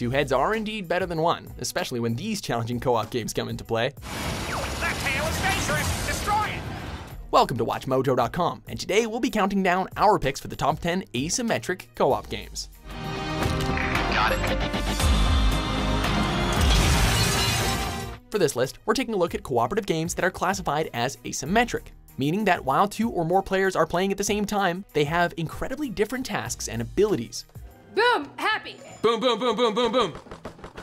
Two heads are indeed better than one, especially when these challenging co-op games come into play. That tail is dangerous! Destroy it! Welcome to WatchMojo.com, and today we'll be counting down our picks for the top 10 asymmetric co-op games. Got it. For this list, we're taking a look at cooperative games that are classified as asymmetric, meaning that while two or more players are playing at the same time, they have incredibly different tasks and abilities. Boom! Happy. Boom, boom, boom, boom, boom, boom.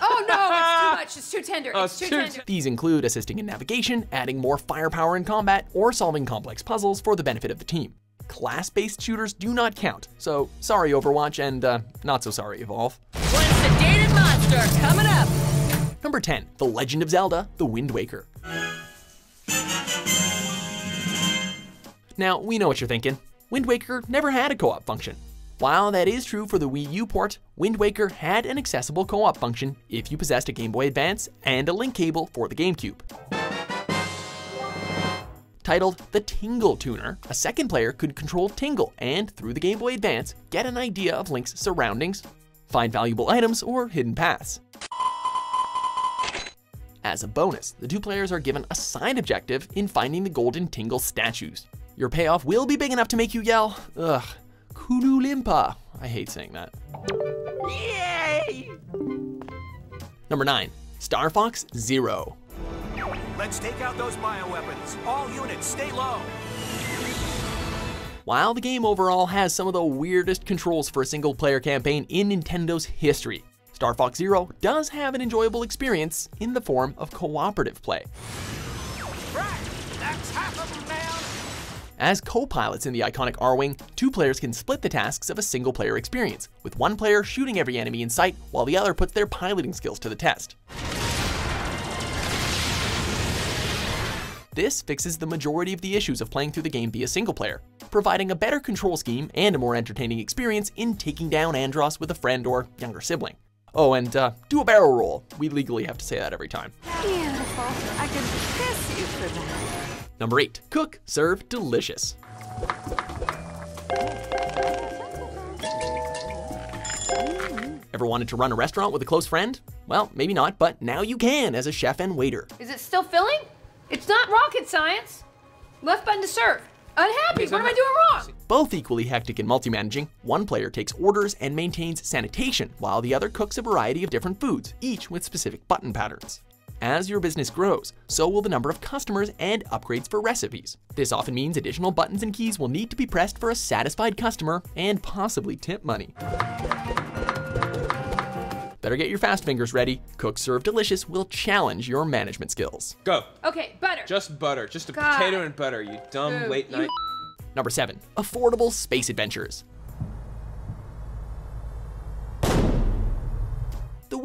Oh no, it's too much. It's too tender. Oh, it's it's too too tender. These include assisting in navigation, adding more firepower in combat, or solving complex puzzles for the benefit of the team. Class-based shooters do not count, so sorry Overwatch and uh, not so sorry Evolve. One sedated monster coming up. Number 10, The Legend of Zelda, The Wind Waker. Now, we know what you're thinking. Wind Waker never had a co-op function. While that is true for the Wii U port, Wind Waker had an accessible co-op function if you possessed a Game Boy Advance and a link cable for the GameCube. Titled The Tingle Tuner, a second player could control Tingle and, through the Game Boy Advance, get an idea of Link's surroundings, find valuable items, or hidden paths. As a bonus, the two players are given a side objective in finding the golden Tingle statues. Your payoff will be big enough to make you yell, ugh, Kooloo-Limpah. I hate saying that. Yay! Number 9, Star Fox Zero. Let's take out those bioweapons. All units, stay low. While the game overall has some of the weirdest controls for a single player campaign in Nintendo's history, Star Fox Zero does have an enjoyable experience in the form of cooperative play. Right, As co-pilots in the iconic Arwing, two players can split the tasks of a single player experience, with one player shooting every enemy in sight while the other puts their piloting skills to the test. This fixes the majority of the issues of playing through the game via single player, providing a better control scheme and a more entertaining experience in taking down Andross with a friend or younger sibling. Oh, and uh, do a barrel roll. We legally have to say that every time. Beautiful. I could kiss you for that. Number 8. Cook, serve, delicious. Ever wanted to run a restaurant with a close friend? Well, maybe not, but now you can as a chef and waiter. Is it still filling? It's not rocket science. Left button to serve. Unhappy. What am I doing wrong? Both equally hectic and multi-managing, one player takes orders and maintains sanitation, while the other cooks a variety of different foods, each with specific button patterns. As your business grows, so will the number of customers and upgrades for recipes. This often means additional buttons and keys will need to be pressed for a satisfied customer and possibly tip money. Better get your fast fingers ready. Cook Serve Delicious will challenge your management skills. Go. Okay, butter. Just butter. Just a God. potato and butter, you dumb Boo. late night. Number 7. Affordable Space Adventures.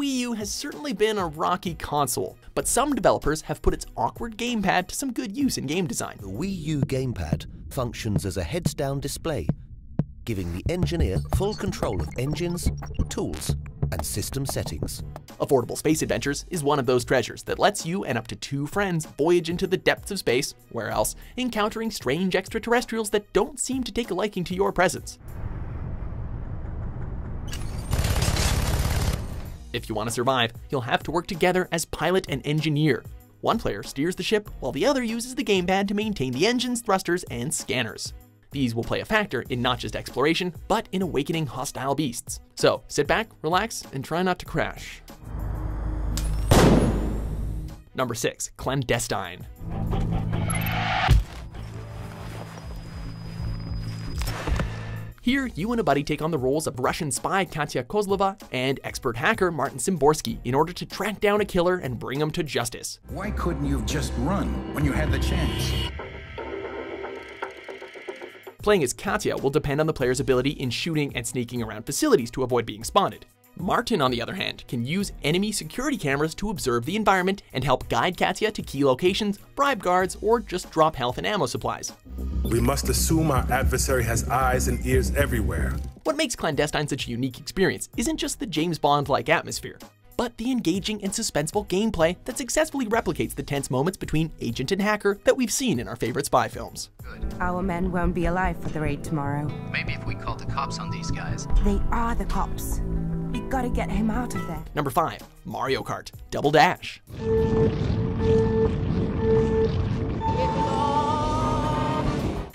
Wii U has certainly been a rocky console, but some developers have put its awkward gamepad to some good use in game design. The Wii U gamepad functions as a heads-down display, giving the engineer full control of engines, tools, and system settings. Affordable Space Adventures is one of those treasures that lets you and up to two friends voyage into the depths of space, where else, encountering strange extraterrestrials that don't seem to take a liking to your presence. If you want to survive, you'll have to work together as pilot and engineer. One player steers the ship, while the other uses the gamepad to maintain the engines, thrusters, and scanners. These will play a factor in not just exploration, but in awakening hostile beasts. So sit back, relax, and try not to crash. Number 6. Clandestine. Here, you and a buddy take on the roles of Russian spy Katya Kozlova and expert hacker Martin Simborski in order to track down a killer and bring him to justice. Why couldn't you have just run when you had the chance? Playing as Katya will depend on the player's ability in shooting and sneaking around facilities to avoid being spotted. Martin, on the other hand, can use enemy security cameras to observe the environment and help guide Katya to key locations, bribe guards, or just drop health and ammo supplies. We must assume our adversary has eyes and ears everywhere. What makes Clandestine such a unique experience isn't just the James Bond-like atmosphere, but the engaging and suspenseful gameplay that successfully replicates the tense moments between agent and hacker that we've seen in our favorite spy films. Good. Our men won't be alive for the raid tomorrow. Maybe if we call the cops on these guys. They are the cops. Gotta get him out of there. Number 5. Mario Kart Double Dash.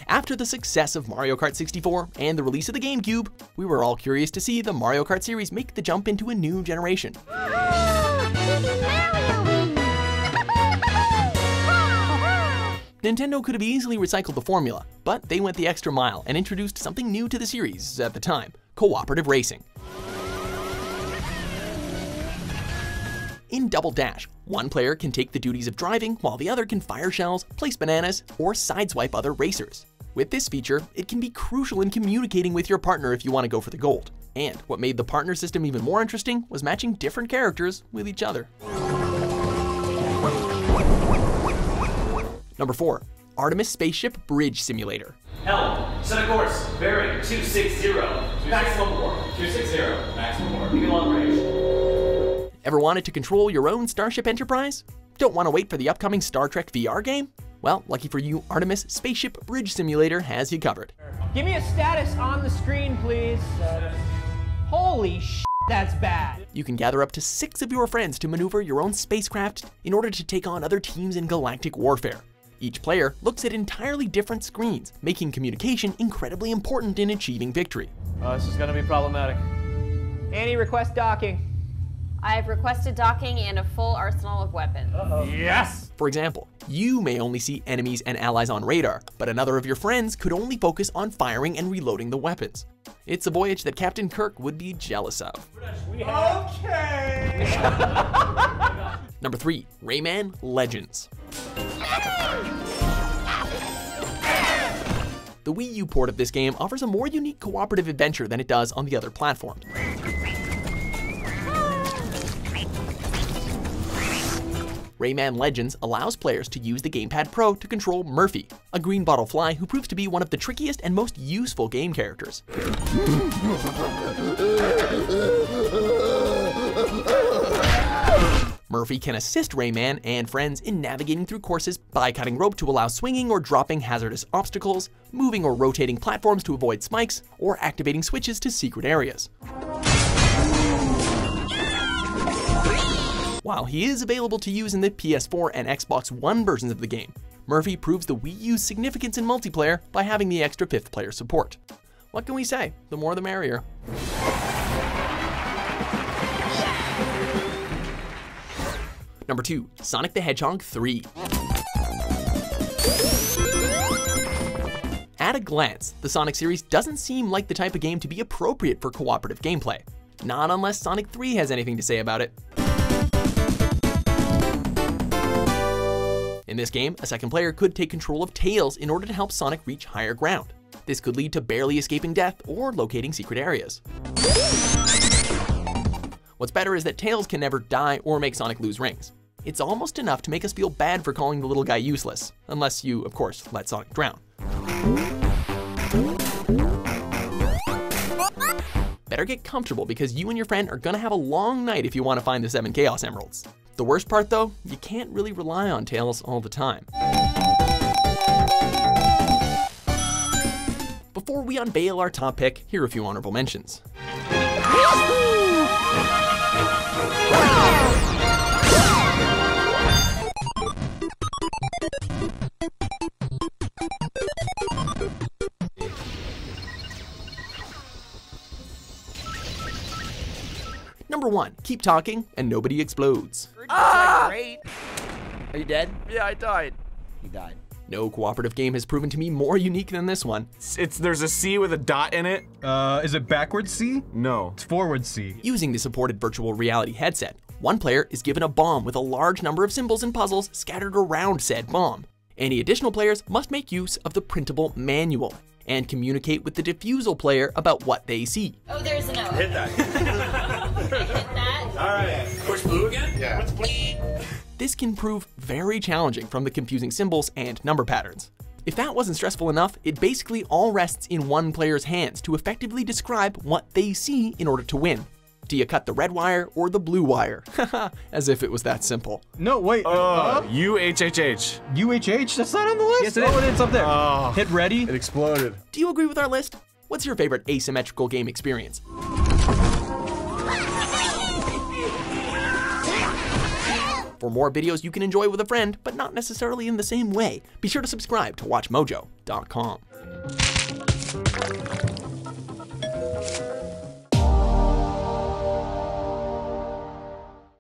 After the success of Mario Kart 64 and the release of the GameCube, we were all curious to see the Mario Kart series make the jump into a new generation. Nintendo could have easily recycled the formula, but they went the extra mile and introduced something new to the series at the time cooperative racing. In Double Dash, one player can take the duties of driving while the other can fire shells, place bananas, or sideswipe other racers. With this feature, it can be crucial in communicating with your partner if you want to go for the gold. And what made the partner system even more interesting was matching different characters with each other. Number 4. Artemis Spaceship Bridge Simulator. Helm, set a course, bearing 260, maximum warp, 260, maximum warp, even long range. Ever wanted to control your own Starship Enterprise? Don't want to wait for the upcoming Star Trek VR game? Well, lucky for you, Artemis Spaceship Bridge Simulator has you covered. Give me a status on the screen, please. Uh, holy sh! that's bad. You can gather up to six of your friends to maneuver your own spacecraft in order to take on other teams in galactic warfare. Each player looks at entirely different screens, making communication incredibly important in achieving victory. Uh, this is gonna be problematic. Annie, request docking. I've requested docking and a full arsenal of weapons. Uh-oh. Yes! For example, you may only see enemies and allies on radar, but another of your friends could only focus on firing and reloading the weapons. It's a voyage that Captain Kirk would be jealous of. Okay! Number 3. Rayman Legends. The Wii U port of this game offers a more unique cooperative adventure than it does on the other platforms. Rayman Legends allows players to use the Gamepad Pro to control Murphy, a green bottle fly who proves to be one of the trickiest and most useful game characters. Murphy can assist Rayman and friends in navigating through courses by cutting rope to allow swinging or dropping hazardous obstacles, moving or rotating platforms to avoid spikes, or activating switches to secret areas. While he is available to use in the PS4 and Xbox One versions of the game, Murphy proves the Wii U's significance in multiplayer by having the extra fifth player support. What can we say? The more the merrier. Number 2. Sonic the Hedgehog 3. At a glance, the Sonic series doesn't seem like the type of game to be appropriate for cooperative gameplay. Not unless Sonic 3 has anything to say about it. In this game, a second player could take control of Tails in order to help Sonic reach higher ground. This could lead to barely escaping death or locating secret areas. What's better is that Tails can never die or make Sonic lose rings. It's almost enough to make us feel bad for calling the little guy useless, unless you, of course, let Sonic drown. Better get comfortable because you and your friend are gonna have a long night if you want to find the 7 Chaos Emeralds. The worst part though, you can't really rely on Tails all the time. Before we unveil our top pick, here are a few honorable mentions. Number one, keep talking and nobody explodes. Ah! Great. Are you dead? Yeah, I died. He died. No cooperative game has proven to me more unique than this one. It's, it's there's a C with a dot in it. Uh, is it backwards C? No. It's forward C. Using the supported virtual reality headset, one player is given a bomb with a large number of symbols and puzzles scattered around said bomb. Any additional players must make use of the printable manual and communicate with the defusal player about what they see. Oh, there's an O. Hit that. Hit that. All right. Push blue again? Yeah. What's blue? This can prove very challenging from the confusing symbols and number patterns. If that wasn't stressful enough, it basically all rests in one player's hands to effectively describe what they see in order to win. Do you cut the red wire or the blue wire? As if it was that simple. No, wait. Uh, UHHH. UHH? That's not on the list? Yes, it oh, is. it's up there. Oh. Hit ready. It exploded. Do you agree with our list? What's your favorite asymmetrical game experience? For more videos you can enjoy with a friend, but not necessarily in the same way, be sure to subscribe to WatchMojo.com.